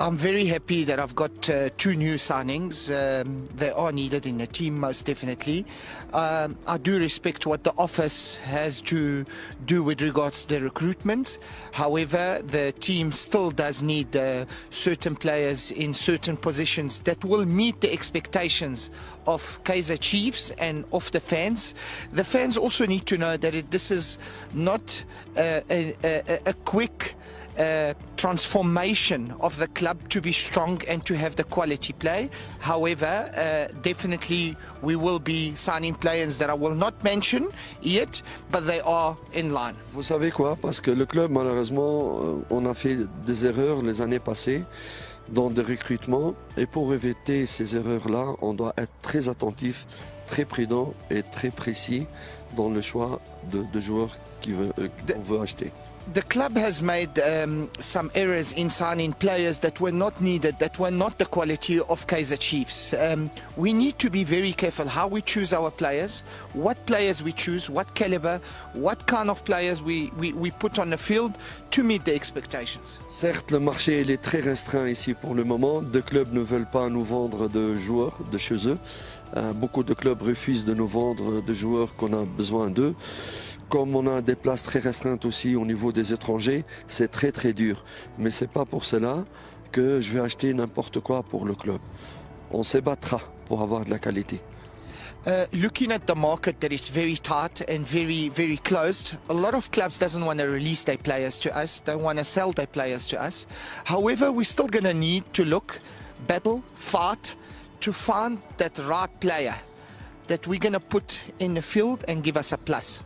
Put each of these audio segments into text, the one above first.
I'm very happy that I've got uh, two new signings. Um, they are needed in the team, most definitely. Um, I do respect what the office has to do with regards to the recruitment. However, the team still does need uh, certain players in certain positions that will meet the expectations of Kaizer Chiefs and of the fans. The fans also need to know that it, this is not uh, a, a, a quick uh, transformation of the club to be strong and to have the quality play. However, uh, definitely we will be signing players that I will not mention yet, but they are in line. Vous savez quoi? Parce que le club, malheureusement, euh, on a fait des erreurs les années passées dans des recrutements. Et pour éviter ces erreurs-là, on doit être très attentif, très prudent et très précis dans le choix de, de joueurs qu'on veut, euh, qu'on veut acheter. The club has made um, some errors in signing players that were not needed, that were not the quality of Kaiser Chiefs. Um, we need to be very careful how we choose our players, what players we choose, what caliber, what kind of players we, we, we put on the field to meet the expectations. Certes, le marché il est très restreint ici pour le moment. Deux clubs ne veulent pas nous vendre de joueurs de chez eux. Euh, beaucoup de clubs refusent de nous vendre de joueurs qu'on a besoin d'eux. Comme on a des places très restreintes aussi au niveau des étrangers, c'est très très dur. Mais c'est pas pour cela que je vais acheter n'importe quoi pour le club. On se battra pour avoir de la qualité. Uh, looking at the market that is very tight and very very closed a lot of clubs doesn't want to release their players to us don't want to sell their players to us however we're still going to need to look battle fight to find that right player that we're going to put in the field and give us a plus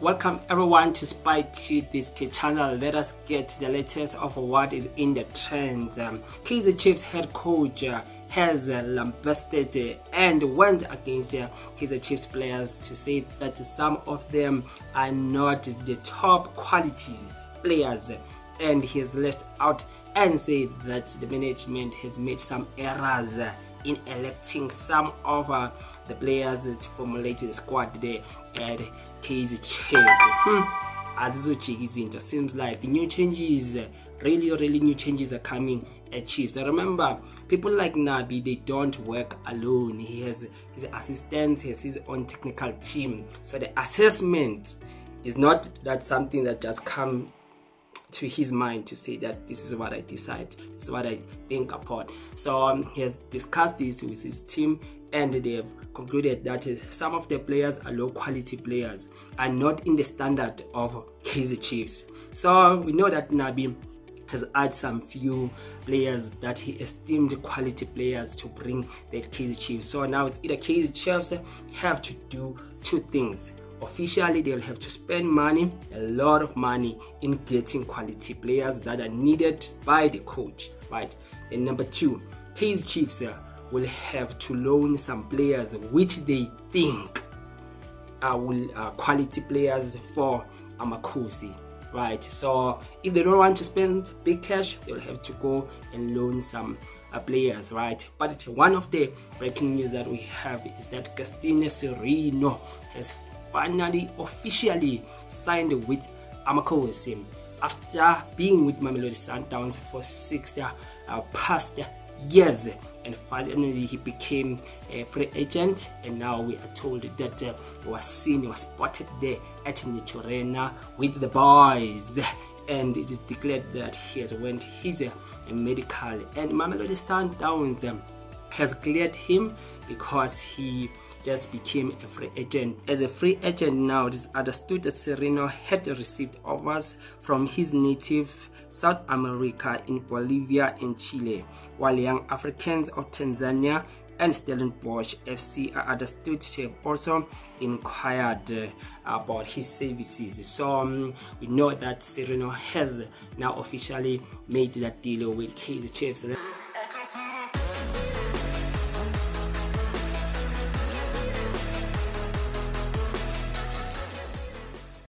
Welcome everyone to Spy this channel. Let us get the latest of what is in the trends. Um, Kaizer Chiefs head coach uh, has uh, lambasted uh, and went against uh, Kaizer Chiefs players to say that some of them are not the top quality players and he has left out and said that the management has made some errors in electing some of uh, the players to formulate the squad there at Kaizer Chiefs. Hmm. azizojika izinto seems like new changes really really new changes are coming at chiefs i remember people like nabi they don't work alone he has his assistants he has his own technical team so the assessment is not that something that just come to his mind to say that this is what I decide, this is what I think upon. So um, he has discussed this with his team and they have concluded that some of the players are low quality players and not in the standard of Kaizer Chiefs. So we know that Nabi has added some few players that he esteemed quality players to bring that Kaizer Chiefs. So now it's either Kaizer Chiefs have to do two things officially they'll have to spend money a lot of money in getting quality players that are needed by the coach right? And number two Kaizer Chiefs uh, will have to loan some players which they think are will, quality players for Amakosi right? So if they don't want to spend big cash they'll have to go and loan some uh, players right? But one of the breaking news that we have is that Gaston Sirino has finally officially signed with Amakosi after being with Mamelodi Sundowns for six uh, past years. And finally he became a free agent and now we are told that uh, was seen was spotted there at Naturena with the boys. And it is declared that he has went his uh, medical and Mamelodi Sundowns um, has cleared him because he just became a free agent. As a free agent now, it is understood that Sirino had received offers from his native South America in Bolivia and Chile, while young Africans of Tanzania and Stellenbosch FC are understood to have also inquired uh, about his services. So um, we know that Sirino has now officially made that deal with Kaizer Chiefs.